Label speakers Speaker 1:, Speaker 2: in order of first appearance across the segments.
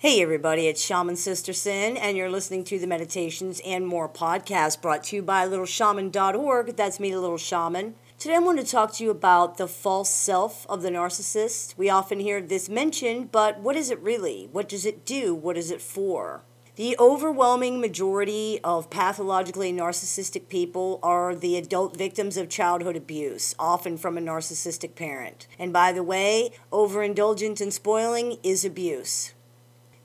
Speaker 1: Hey everybody, it's Shaman Sister Sin, and you're listening to the Meditations and More podcast brought to you by littleshaman.org. That's me, little shaman. Today I'm going to talk to you about the false self of the narcissist. We often hear this mentioned, but what is it really? What does it do? What is it for? The overwhelming majority of pathologically narcissistic people are the adult victims of childhood abuse, often from a narcissistic parent. And by the way, overindulgence and spoiling is abuse.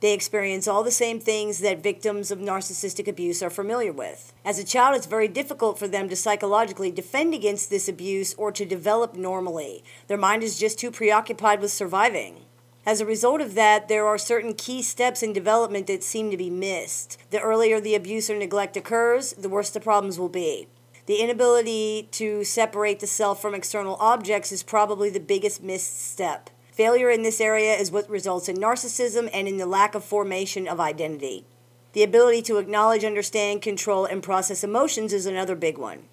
Speaker 1: They experience all the same things that victims of narcissistic abuse are familiar with. As a child, it's very difficult for them to psychologically defend against this abuse or to develop normally. Their mind is just too preoccupied with surviving. As a result of that, there are certain key steps in development that seem to be missed. The earlier the abuse or neglect occurs, the worse the problems will be. The inability to separate the self from external objects is probably the biggest missed step. Failure in this area is what results in narcissism and in the lack of formation of identity. The ability to acknowledge, understand, control, and process emotions is another big one.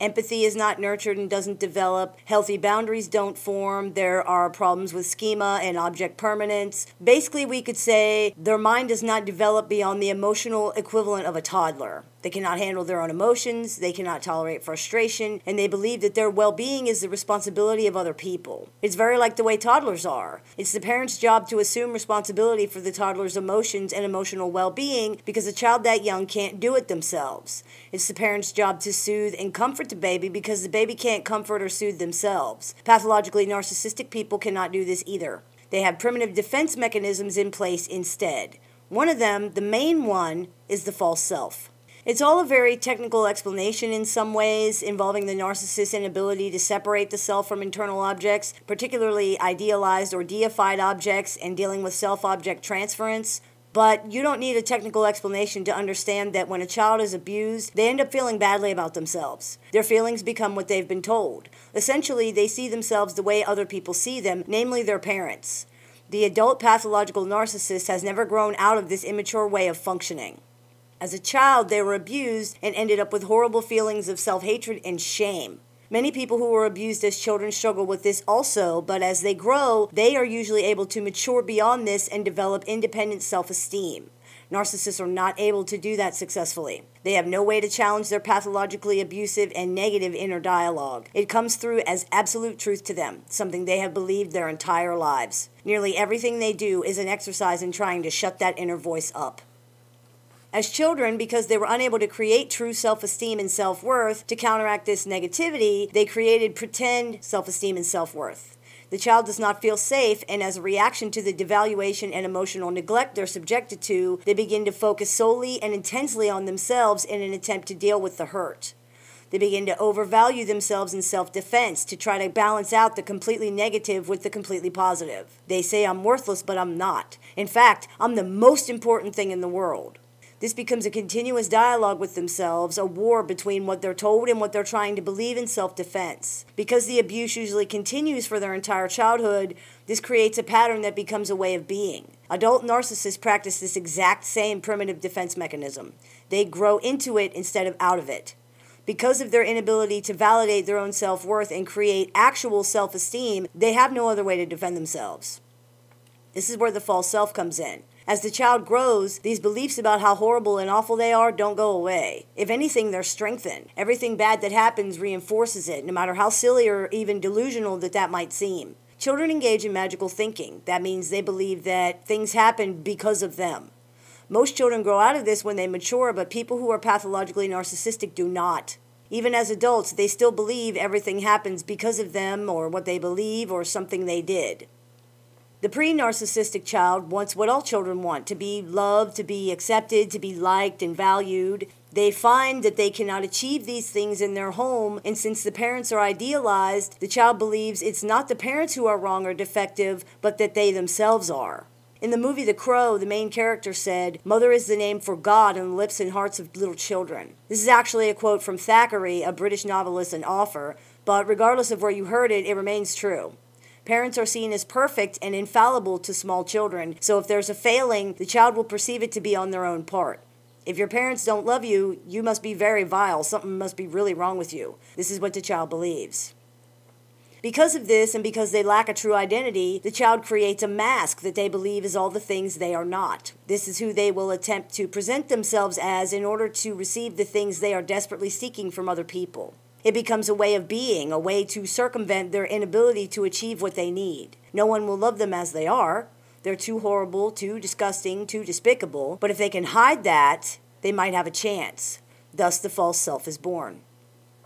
Speaker 1: Empathy is not nurtured and doesn't develop. Healthy boundaries don't form. There are problems with schema and object permanence. Basically, we could say their mind does not develop beyond the emotional equivalent of a toddler. They cannot handle their own emotions, they cannot tolerate frustration, and they believe that their well being is the responsibility of other people. It's very like the way toddlers are. It's the parent's job to assume responsibility for the toddler's emotions and emotional well being because a child that young can't do it themselves. It's the parent's job to soothe and comfort the baby because the baby can't comfort or soothe themselves. Pathologically narcissistic people cannot do this either. They have primitive defense mechanisms in place instead. One of them, the main one, is the false self. It's all a very technical explanation in some ways, involving the narcissist's inability to separate the self from internal objects, particularly idealized or deified objects, and dealing with self object transference. But you don't need a technical explanation to understand that when a child is abused, they end up feeling badly about themselves. Their feelings become what they've been told. Essentially, they see themselves the way other people see them, namely their parents. The adult pathological narcissist has never grown out of this immature way of functioning. As a child, they were abused and ended up with horrible feelings of self hatred and shame. Many people who were abused as children struggle with this also, but as they grow, they are usually able to mature beyond this and develop independent self esteem. Narcissists are not able to do that successfully. They have no way to challenge their pathologically abusive and negative inner dialogue. It comes through as absolute truth to them, something they have believed their entire lives. Nearly everything they do is an exercise in trying to shut that inner voice up. As children, because they were unable to create true self esteem and self worth to counteract this negativity, they created pretend self esteem and self worth. The child does not feel safe, and as a reaction to the devaluation and emotional neglect they're subjected to, they begin to focus solely and intensely on themselves in an attempt to deal with the hurt. They begin to overvalue themselves in self defense to try to balance out the completely negative with the completely positive. They say, I'm worthless, but I'm not. In fact, I'm the most important thing in the world. This becomes a continuous dialogue with themselves, a war between what they're told and what they're trying to believe in self defense. Because the abuse usually continues for their entire childhood, this creates a pattern that becomes a way of being. Adult narcissists practice this exact same primitive defense mechanism. They grow into it instead of out of it. Because of their inability to validate their own self worth and create actual self esteem, they have no other way to defend themselves. This is where the false self comes in. As the child grows, these beliefs about how horrible and awful they are don't go away. If anything, they're strengthened. Everything bad that happens reinforces it, no matter how silly or even delusional that that might seem. Children engage in magical thinking. That means they believe that things happen because of them. Most children grow out of this when they mature, but people who are pathologically narcissistic do not. Even as adults, they still believe everything happens because of them or what they believe or something they did. The pre narcissistic child wants what all children want to be loved, to be accepted, to be liked and valued. They find that they cannot achieve these things in their home, and since the parents are idealized, the child believes it's not the parents who are wrong or defective, but that they themselves are. In the movie The Crow, the main character said, Mother is the name for God in the lips and hearts of little children. This is actually a quote from Thackeray, a British novelist and author, but regardless of where you heard it, it remains true. Parents are seen as perfect and infallible to small children, so if there's a failing, the child will perceive it to be on their own part. If your parents don't love you, you must be very vile. Something must be really wrong with you. This is what the child believes. Because of this, and because they lack a true identity, the child creates a mask that they believe is all the things they are not. This is who they will attempt to present themselves as in order to receive the things they are desperately seeking from other people. It becomes a way of being, a way to circumvent their inability to achieve what they need. No one will love them as they are. They're too horrible, too disgusting, too despicable. But if they can hide that, they might have a chance. Thus, the false self is born.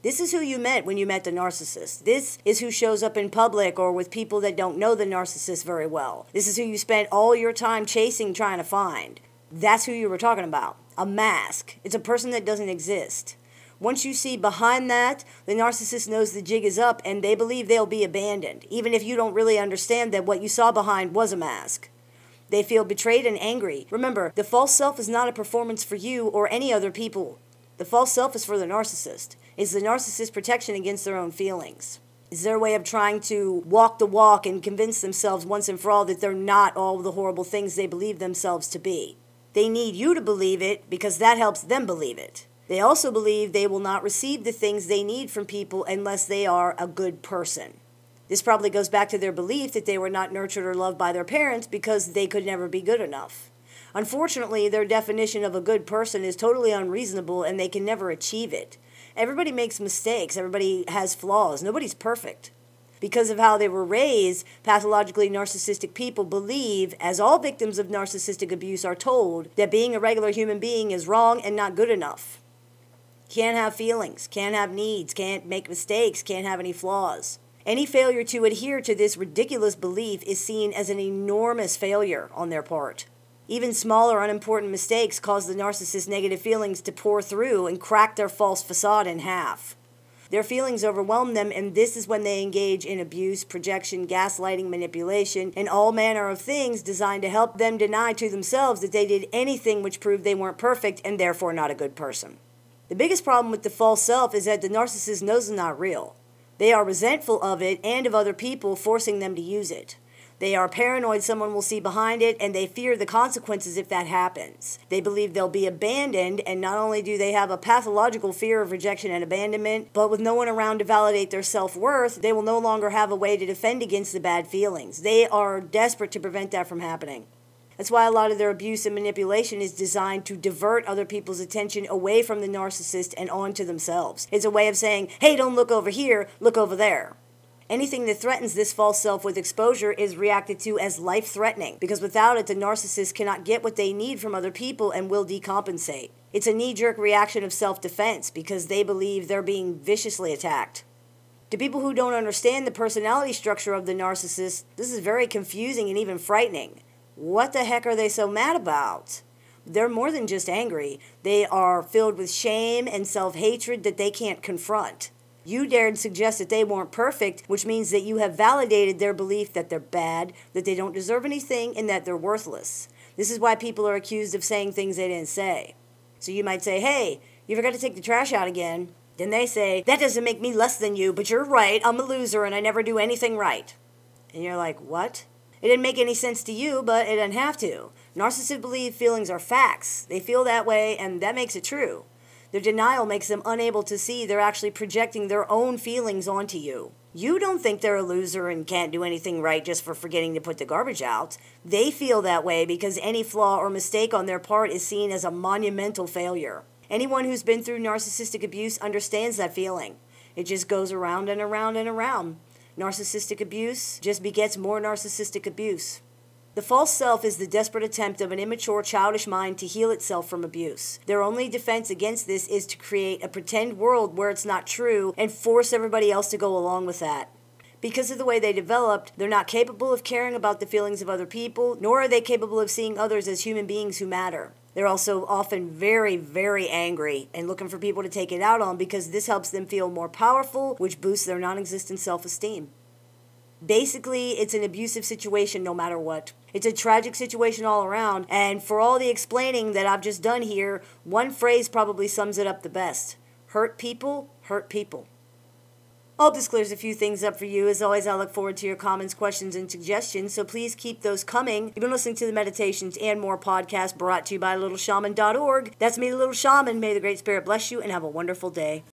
Speaker 1: This is who you met when you met the narcissist. This is who shows up in public or with people that don't know the narcissist very well. This is who you spent all your time chasing, trying to find. That's who you were talking about. A mask. It's a person that doesn't exist. Once you see behind that, the narcissist knows the jig is up and they believe they'll be abandoned, even if you don't really understand that what you saw behind was a mask. They feel betrayed and angry. Remember, the false self is not a performance for you or any other people. The false self is for the narcissist. It's the narcissist's protection against their own feelings. Is their way of trying to walk the walk and convince themselves once and for all that they're not all the horrible things they believe themselves to be. They need you to believe it because that helps them believe it. They also believe they will not receive the things they need from people unless they are a good person. This probably goes back to their belief that they were not nurtured or loved by their parents because they could never be good enough. Unfortunately, their definition of a good person is totally unreasonable and they can never achieve it. Everybody makes mistakes, everybody has flaws, nobody's perfect. Because of how they were raised, pathologically narcissistic people believe, as all victims of narcissistic abuse are told, that being a regular human being is wrong and not good enough. Can't have feelings, can't have needs, can't make mistakes, can't have any flaws. Any failure to adhere to this ridiculous belief is seen as an enormous failure on their part. Even small or unimportant mistakes cause the narcissist's negative feelings to pour through and crack their false facade in half. Their feelings overwhelm them, and this is when they engage in abuse, projection, gaslighting, manipulation, and all manner of things designed to help them deny to themselves that they did anything which proved they weren't perfect and therefore not a good person. The biggest problem with the false self is that the narcissist knows it's not real. They are resentful of it and of other people forcing them to use it. They are paranoid someone will see behind it and they fear the consequences if that happens. They believe they'll be abandoned, and not only do they have a pathological fear of rejection and abandonment, but with no one around to validate their self worth, they will no longer have a way to defend against the bad feelings. They are desperate to prevent that from happening. That's why a lot of their abuse and manipulation is designed to divert other people's attention away from the narcissist and onto themselves. It's a way of saying, hey, don't look over here, look over there. Anything that threatens this false self with exposure is reacted to as life threatening because without it, the narcissist cannot get what they need from other people and will decompensate. It's a knee jerk reaction of self defense because they believe they're being viciously attacked. To people who don't understand the personality structure of the narcissist, this is very confusing and even frightening. What the heck are they so mad about? They're more than just angry. They are filled with shame and self hatred that they can't confront. You dared suggest that they weren't perfect, which means that you have validated their belief that they're bad, that they don't deserve anything, and that they're worthless. This is why people are accused of saying things they didn't say. So you might say, hey, you forgot to take the trash out again. Then they say, that doesn't make me less than you, but you're right, I'm a loser and I never do anything right. And you're like, what? It didn't make any sense to you, but it doesn't have to. Narcissists believe feelings are facts. They feel that way, and that makes it true. Their denial makes them unable to see they're actually projecting their own feelings onto you. You don't think they're a loser and can't do anything right just for forgetting to put the garbage out. They feel that way because any flaw or mistake on their part is seen as a monumental failure. Anyone who's been through narcissistic abuse understands that feeling. It just goes around and around and around. Narcissistic abuse just begets more narcissistic abuse. The false self is the desperate attempt of an immature, childish mind to heal itself from abuse. Their only defense against this is to create a pretend world where it's not true and force everybody else to go along with that. Because of the way they developed, they're not capable of caring about the feelings of other people, nor are they capable of seeing others as human beings who matter. They're also often very, very angry and looking for people to take it out on because this helps them feel more powerful, which boosts their non existent self esteem. Basically, it's an abusive situation no matter what. It's a tragic situation all around, and for all the explaining that I've just done here, one phrase probably sums it up the best hurt people, hurt people. I hope this clears a few things up for you. As always, I look forward to your comments, questions, and suggestions, so please keep those coming. You've been listening to the Meditations and More podcast brought to you by littleshaman.org. That's me, Little Shaman. May the Great Spirit bless you and have a wonderful day.